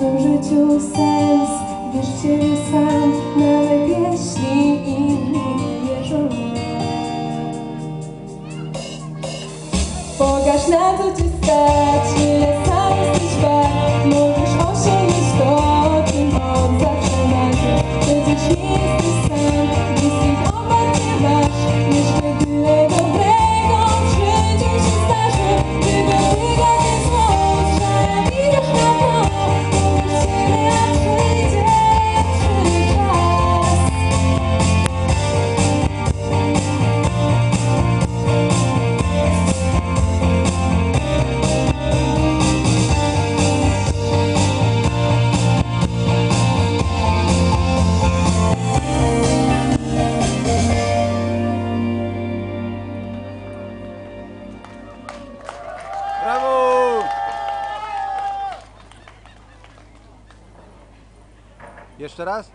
swym życiu sens. Wierz w siebie sam, nawet jeśli inni wierzą. Pokaż na co ci stać. Jeszcze raz?